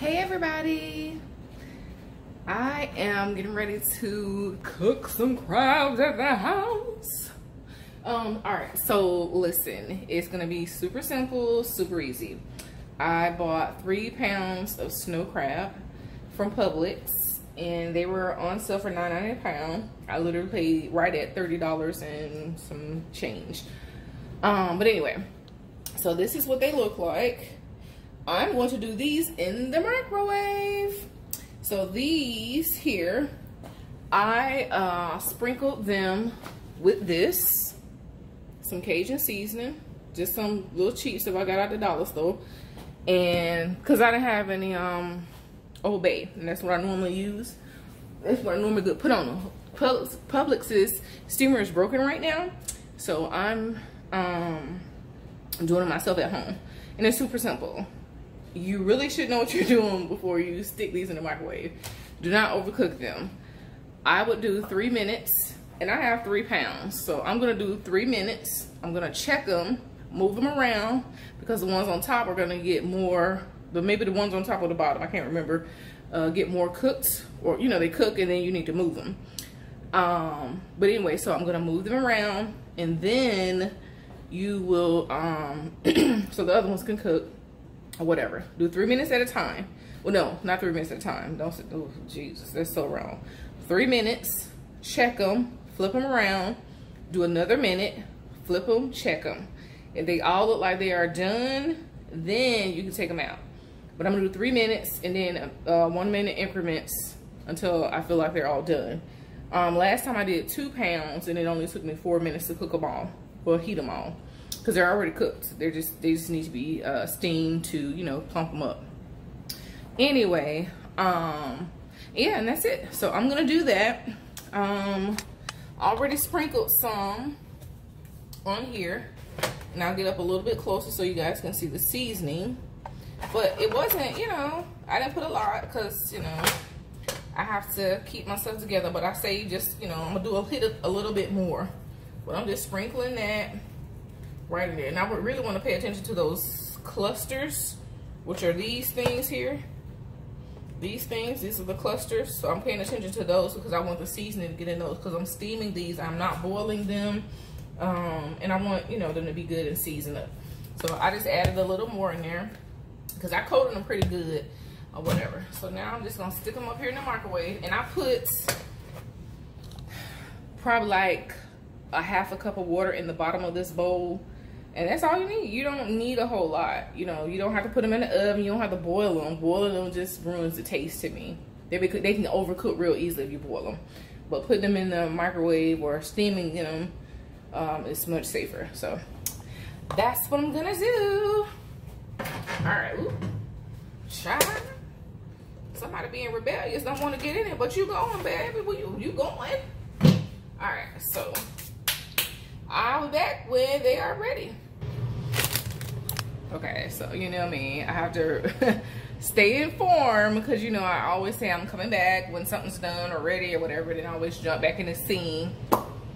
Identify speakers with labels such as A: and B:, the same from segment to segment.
A: Hey everybody! I am getting ready to cook some crabs at the house. Um, alright, so listen, it's gonna be super simple, super easy. I bought three pounds of snow crab from Publix and they were on sale for $9.90 a pound. I literally paid right at $30 and some change. Um, but anyway, so this is what they look like. I'm going to do these in the microwave. So these here, I uh, sprinkled them with this, some Cajun seasoning, just some little cheap stuff I got at the dollar store. And cause I didn't have any um Old Bay, and that's what I normally use. That's what I normally put on them. Publix's steamer is broken right now, so I'm um doing it myself at home. And it's super simple. You really should know what you're doing before you stick these in the microwave. Do not overcook them. I would do three minutes, and I have three pounds. So I'm gonna do three minutes. I'm gonna check them, move them around, because the ones on top are gonna get more, but maybe the ones on top or the bottom, I can't remember, uh, get more cooked, or you know, they cook and then you need to move them. Um, but anyway, so I'm gonna move them around, and then you will, um, so the other ones can cook or whatever. Do three minutes at a time. Well, no, not three minutes at a time. Don't say, oh, Jesus, that's so wrong. Three minutes, check them, flip them around, do another minute, flip them, check them. If they all look like they are done, then you can take them out. But I'm gonna do three minutes and then uh, one minute increments until I feel like they're all done. Um, last time I did two pounds and it only took me four minutes to cook them all well heat them all because they're already cooked. They're just they just need to be uh, steamed to you know plump them up. Anyway um yeah and that's it. So i'm gonna do that. Um already sprinkled some on here and i'll get up a little bit closer so you guys can see the seasoning. But it wasn't you know i didn't put a lot because you know i have to keep myself together. But i say just you know i'm gonna do a, hit a little bit more. But I'm just sprinkling that right in there. And I would really want to pay attention to those clusters, which are these things here. These things, these are the clusters. So I'm paying attention to those because I want the seasoning to get in those because I'm steaming these. I'm not boiling them. Um, and I want, you know, them to be good and seasoned up. So I just added a little more in there because I coated them pretty good or whatever. So now I'm just going to stick them up here in the microwave. And I put probably like a half a cup of water in the bottom of this bowl and that's all you need. You don't need a whole lot. You know you don't have to put them in the oven. You don't have to boil them. Boiling them just ruins the taste to me. They, they can overcook real easily if you boil them but putting them in the microwave or steaming them um, is much safer. So that's what i'm gonna do. All right. Child. somebody being rebellious don't want to get in it but you going baby. You, you going? All right so I'll be back when they are ready. Okay, so you know me, I have to stay informed because you know I always say I'm coming back when something's done or ready or whatever, then I always jump back in the scene.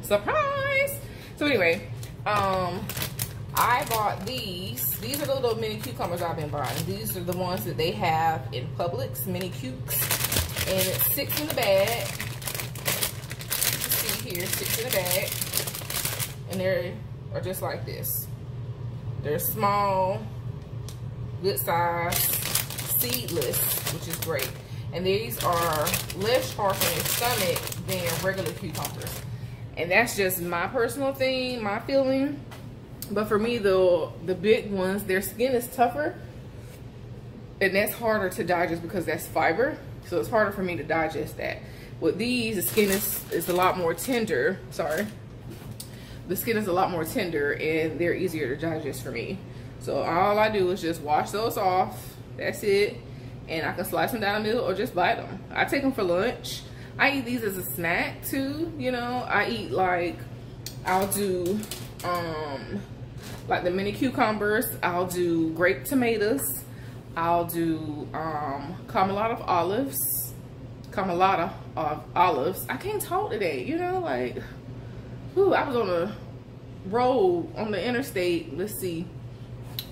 A: Surprise! So anyway, um, I bought these. These are the little mini cucumbers I've been buying. These are the ones that they have in Publix, mini cukes. And it's six in the bag. see here, six in the bag and they are just like this. They're small, good size, seedless, which is great. And these are less harsh on your stomach than regular cucumbers. And that's just my personal thing, my feeling. But for me, the the big ones, their skin is tougher. And that's harder to digest because that's fiber. So it's harder for me to digest that. With these, the skin is, is a lot more tender. Sorry the skin is a lot more tender and they're easier to digest for me. So all I do is just wash those off. That's it. And I can slice them down the middle or just bite them. I take them for lunch. I eat these as a snack too, you know. I eat like, I'll do um, like the mini cucumbers. I'll do grape tomatoes. I'll do um, of olives. Kalamata of olives. I can't talk today, you know, like whew, I was on a road on the interstate, let's see,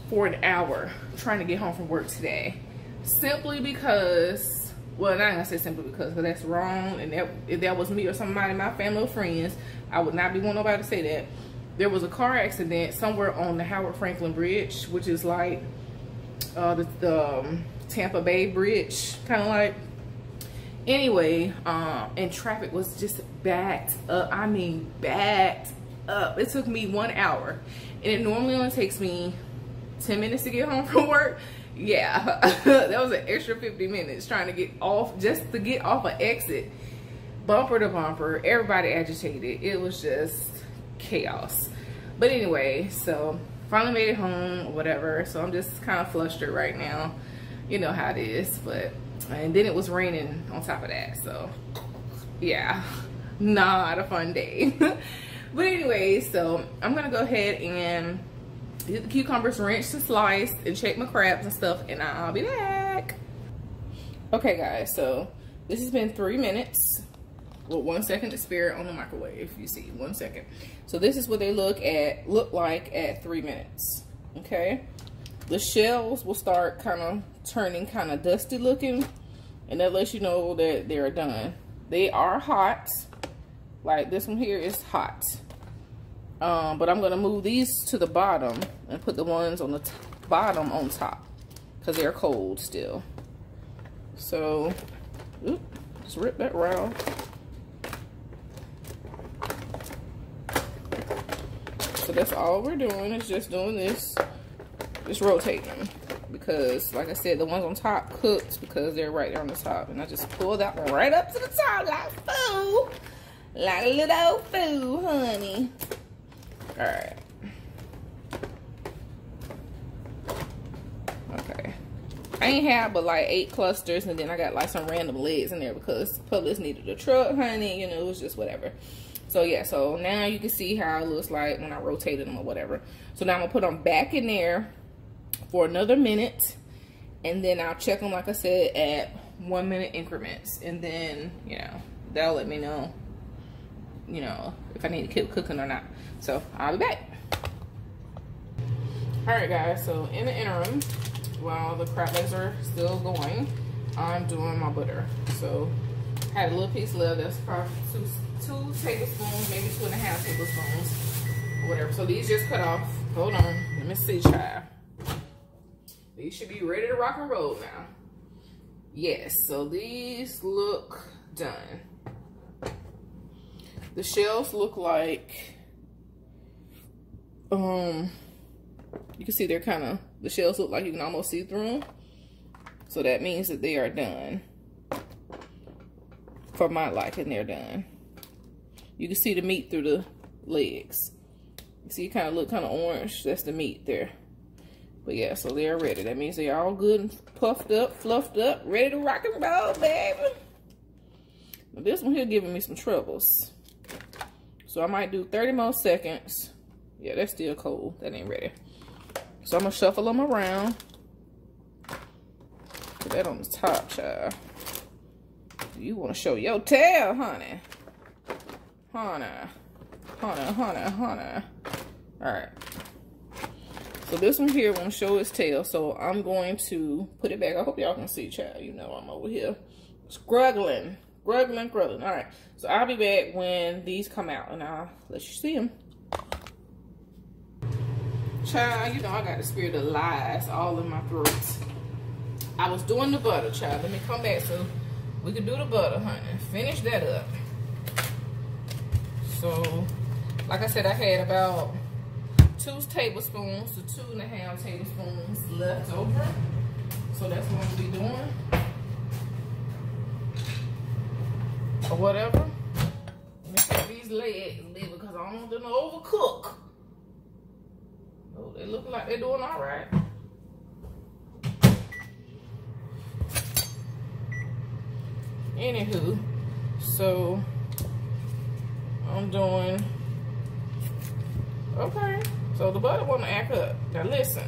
A: for an hour trying to get home from work today. simply because, well, not gonna say simply because, because that's wrong. And that, if that was me or somebody my family or friends, I would not be wanting nobody to say that. There was a car accident somewhere on the Howard Frankland Bridge, which is like uh, the, the um, Tampa Bay Bridge, kind of like. Anyway, um, and traffic was just backed up. I mean, backed up. It took me one hour. And it normally only takes me 10 minutes to get home from work. Yeah, that was an extra 50 minutes trying to get off, just to get off an exit. Bumper to bumper, everybody agitated. It was just chaos. But anyway, so finally made it home, whatever. So I'm just kind of flustered right now. You know how it is, but, and then it was raining on top of that. So yeah, not a fun day. But anyway, so I'm gonna go ahead and get the cucumbers rinsed and sliced and check my crabs and stuff and I'll be back. Okay guys, so this has been three minutes with one second to spare on the microwave, you see, one second. So this is what they look at look like at three minutes, okay? The shells will start kind of turning kind of dusty looking and that lets you know that they're done. They are hot, like this one here is hot. Um, but I'm going to move these to the bottom and put the ones on the bottom on top because they're cold still. So, just rip that round. So that's all we're doing is just doing this, just rotating. Because, like I said, the ones on top cooked because they're right there on the top. And I just pull that one right up to the top like foo. Like a little foo, honey. All right. Okay. I ain't have but like eight clusters and then I got like some random legs in there because Publix needed a truck, honey. You know, it was just whatever. So yeah, so now you can see how it looks like when I rotated them or whatever. So now I'm gonna put them back in there for another minute and then I'll check them, like I said, at one minute increments. And then, you know, that'll let me know, you know, if I need to keep cooking or not. So I'll be back. All right, guys, so in the interim, while the crab legs are still going, I'm doing my butter. So I had a little piece left, that's probably two, two tablespoons, maybe two and a half tablespoons, whatever. So these just cut off. Hold on, let me see, child. These should be ready to rock and roll now. Yes, so these look done. The shells look like um you can see they're kind of the shells look like you can almost see through them so that means that they are done. For my liking they're done. You can see the meat through the legs. See it kind of look kind of orange. That's the meat there but yeah so they're ready that means they're all good and puffed up fluffed up ready to rock and roll baby now this one here giving me some troubles so i might do 30 more seconds yeah, that's still cold. That ain't ready. So I'm gonna shuffle them around. Put that on the top, child. You wanna show your tail, honey. Honey. Honey, honey, honey. Alright. So this one here won't show its tail. So I'm going to put it back. I hope y'all can see, child. You know I'm over here struggling. Struggling, struggling. Alright. So I'll be back when these come out and I'll let you see them. Child, you know I got the spirit of lies all in my throat. I was doing the butter, child. Let me come back so we can do the butter, honey. Finish that up. So, like I said, I had about two tablespoons to two and a half tablespoons left over. So that's what I'm gonna be doing. Or whatever. These legs, baby, because I don't want them to overcook. Oh, they look like they're doing all right. Anywho, so I'm doing, okay. So the butter wanna act up. Now listen,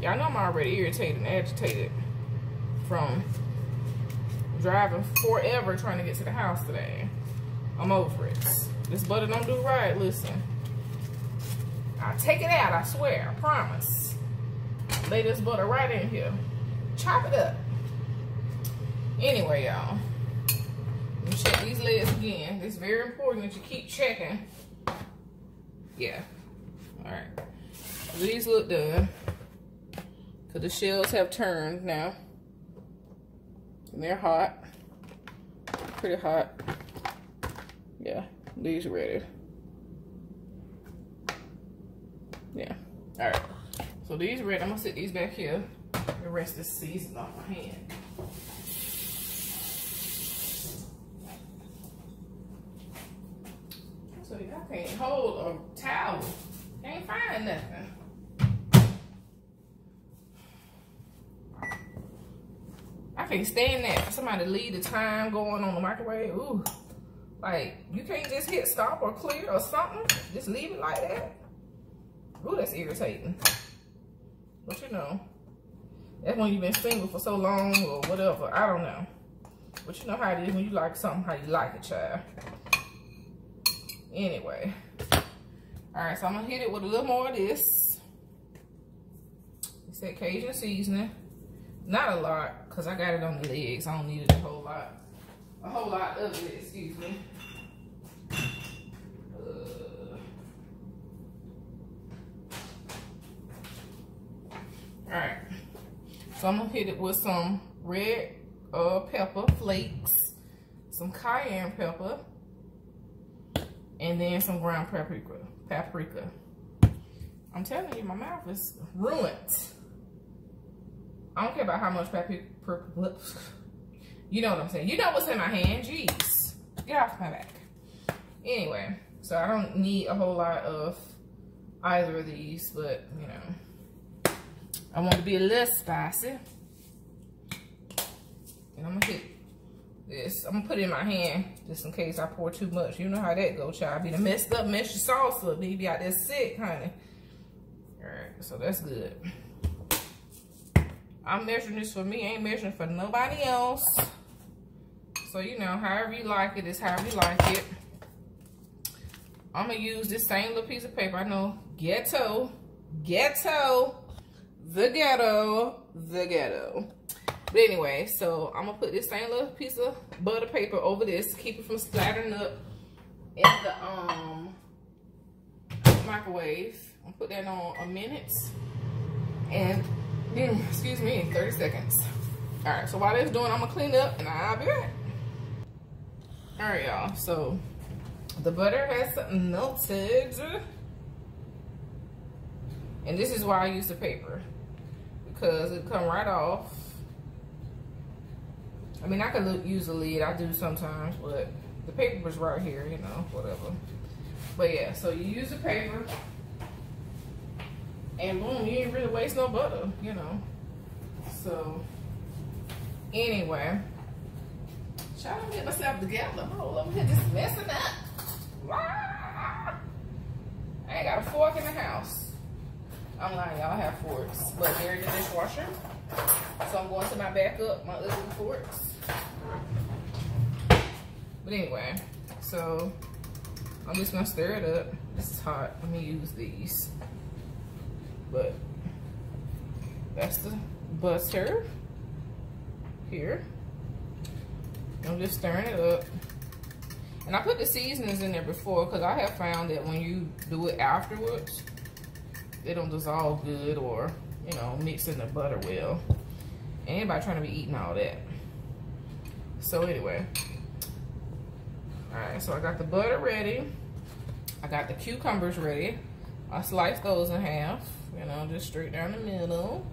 A: y'all know I'm already irritated and agitated from driving forever trying to get to the house today. I'm over it. This butter don't do right, listen. I'll take it out, I swear, I promise. Lay this butter right in here. Chop it up. Anyway, y'all. Let me check these legs again. It's very important that you keep checking. Yeah. All right. These look done. Because the shells have turned now. And they're hot. Pretty hot. Yeah, these are ready. Yeah. All right. So these ready. I'm gonna sit these back here. The rest is seasoned off my hand. So y'all can't hold a towel. Can't find nothing. I can't stand that. Somebody leave the time going on the microwave. Ooh. Like, you can't just hit stop or clear or something. Just leave it like that. Ooh, that's irritating. But you know, that's when you've been single for so long or whatever. I don't know. But you know how it is when you like something, how you like it, child. Anyway. All right, so I'm gonna hit it with a little more of this. It's that Cajun seasoning. Not a lot, because I got it on the legs. I don't need it a whole lot. A whole lot of it, excuse me. All right. So I'm gonna hit it with some red uh, pepper flakes, some cayenne pepper, and then some ground paprika. Paprika. I'm telling you, my mouth is ruined. I don't care about how much paprika. You know what I'm saying. You know what's in my hand. Jeez. Get off my back. Anyway, so I don't need a whole lot of either of these, but, you know. I want to be a little spicy. And I'm going to hit this. I'm to put it in my hand just in case I pour too much. You know how that go, child. Be the messed up, mess your salsa. Be, be out there sick, honey. All right, so that's good. I'm measuring this for me. I ain't measuring for nobody else. So, you know, however you like it is however you like it. I'm to use this same little piece of paper. I know ghetto, ghetto the ghetto, the ghetto. But anyway, so I'm gonna put this same little piece of butter paper over this, keep it from splattering up in the um microwave. I'm gonna put that on a minute and then, excuse me, 30 seconds. All right, so while that's doing, I'm gonna clean up and I'll be back. All right, y'all, so the butter has melted. And this is why I use the paper because it come right off. I mean, I could look, use a lid. I do sometimes, but the paper was right here, you know, whatever. But yeah, so you use the paper. And boom, you ain't really waste no butter, you know. So, anyway. Trying to get myself together. Hold on, I'm just messing up. Ah! I ain't got a fork in the house. I'm lying, y'all have forks, but they're in the dishwasher. So I'm going to my backup, my ugly forks. But anyway, so I'm just gonna stir it up. This is hot. Let me use these. But that's the butter here. I'm just stirring it up. And I put the seasonings in there before because I have found that when you do it afterwards, they don't dissolve good or, you know, mix in the butter well. Anybody trying to be eating all that. So anyway. Alright, so I got the butter ready. I got the cucumbers ready. I sliced those in half, you know, just straight down the middle.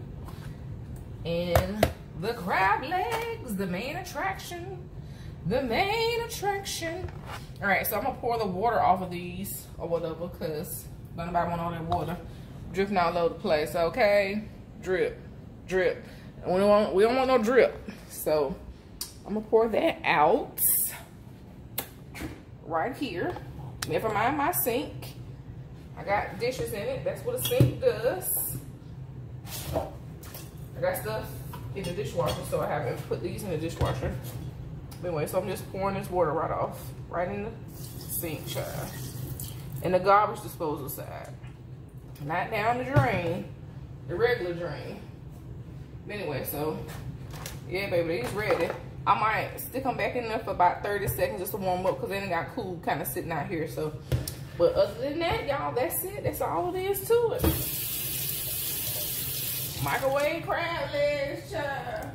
A: And the crab legs, the main attraction. The main attraction. All right, so I'm gonna pour the water off of these or whatever, cause nobody want all that water drifting all over the place, okay? Drip, drip. We don't want, we don't want no drip. So I'm gonna pour that out right here. Never mind my sink. I got dishes in it. That's what a sink does. I got stuff in the dishwasher, so I haven't put these in the dishwasher. Anyway, so I'm just pouring this water right off, right in the sink, child. And the garbage disposal side. Not down the drain, the regular drain. Anyway, so Yeah, baby, these ready. I might stick them back in there for about 30 seconds just to warm up because they got cool kind of sitting out here. So, but other than that, y'all, that's it. That's all it is to it. Microwave crab legs, child.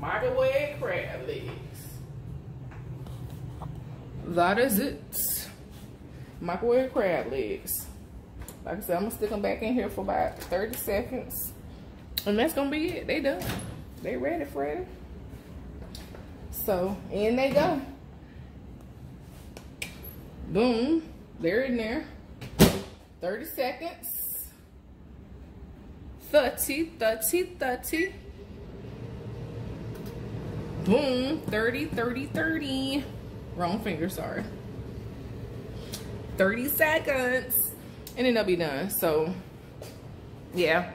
A: Microwave crab legs. That is it. Microwave crab legs. Like I said, I'm gonna stick them back in here for about 30 seconds. And that's gonna be it. They done. They ready, Freddy. So, in they go. Boom. They're in there. 30 seconds. 30, 30, 30. Boom. 30, 30, 30. Wrong finger, sorry. 30 seconds. And then they'll be done. So, yeah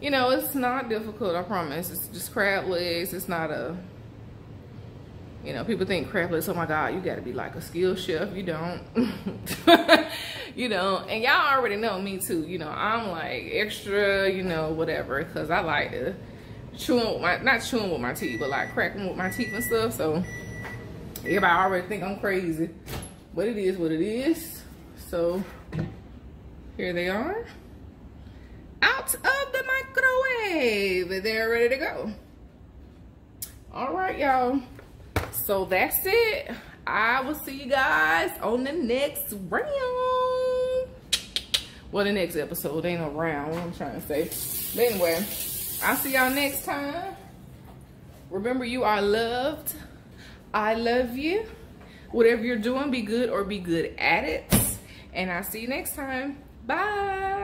A: you know, it's not difficult, I promise. It's just crab legs. It's not a, you know, people think crab legs, oh my God, you gotta be like a skill chef. You don't. you know, and y'all already know me too. You know, I'm like extra, you know, whatever, because I like to chewing with my, not chewing with my teeth, but like cracking with my teeth and stuff. So everybody already think I'm crazy. But it is what it is. So here they are out of the microwave. They're ready to go. All right, y'all. So that's it. I will see you guys on the next round. Well, the next episode ain't around. What I'm trying to say. But anyway, I'll see y'all next time. Remember, you are loved. I love you. Whatever you're doing, be good or be good at it. And I'll see you next time. Bye.